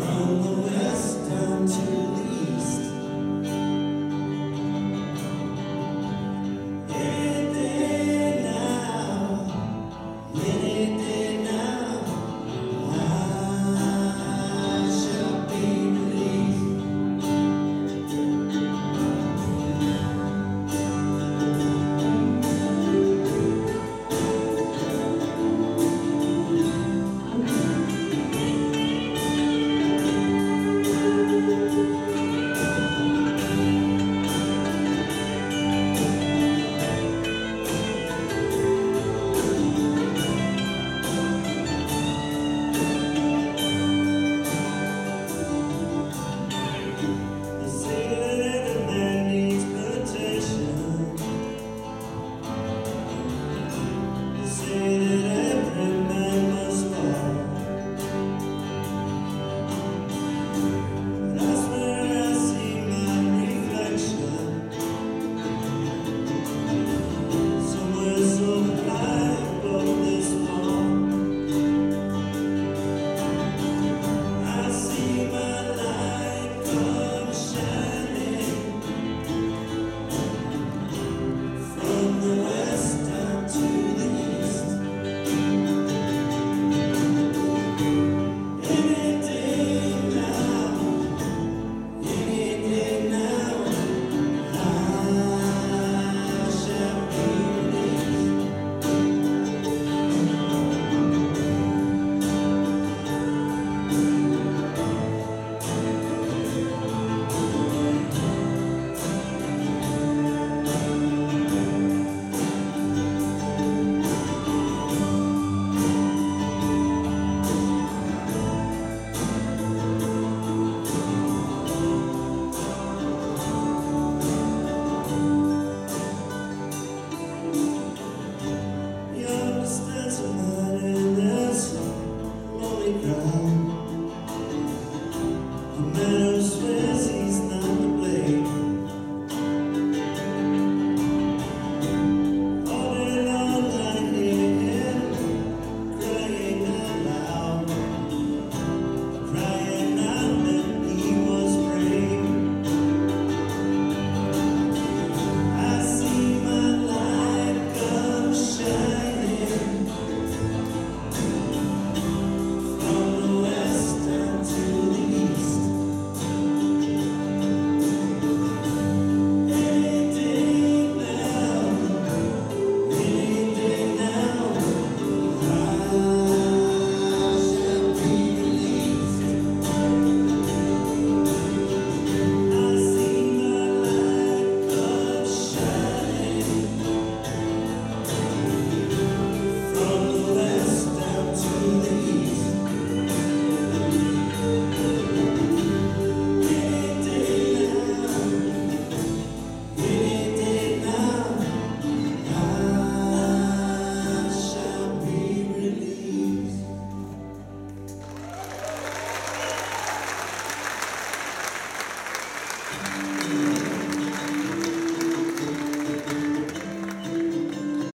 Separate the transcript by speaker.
Speaker 1: from the west down to the